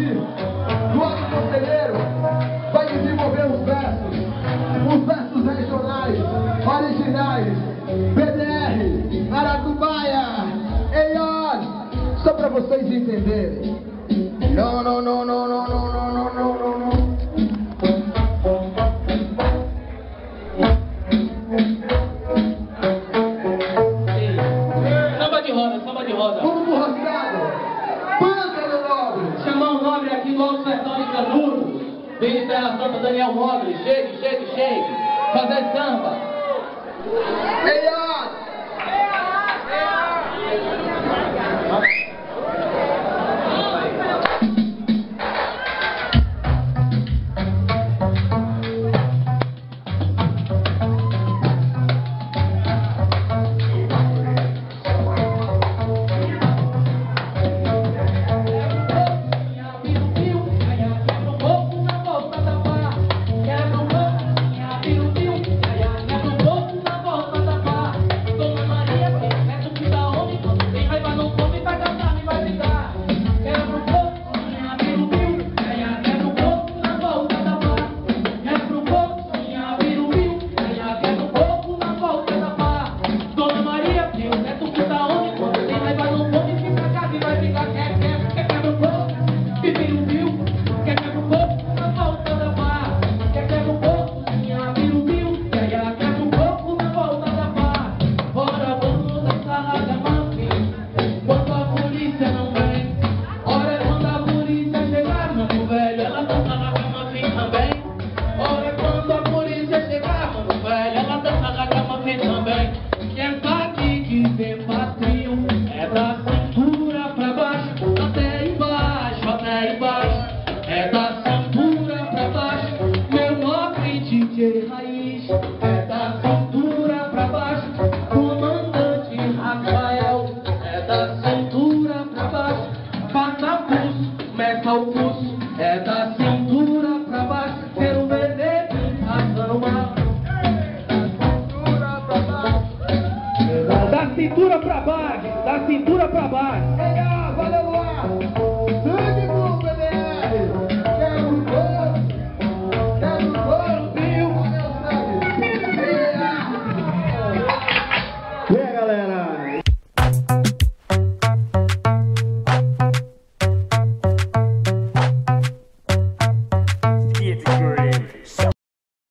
Do nosso conselheiro vai desenvolver os versos, os versos regionais, originais, BDR, Aradubaia, Eiod, só para vocês entenderem. Não, não, não, não, não, não, não, não, não. Vem de a Santa, Daniel Mogli. Chegue, chegue, chegue. Fazer santo. Look at meta o pulso, é da cintura pra baixo, quero vender passando mal é Da cintura pra baixo, da cintura pra baixo. da Legal, valeu, Luar!